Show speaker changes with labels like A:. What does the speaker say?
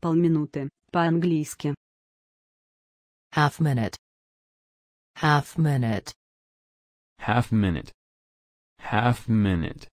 A: Полминуты, по-английски.
B: Half minute. Half minute.
C: Half minute. Half minute.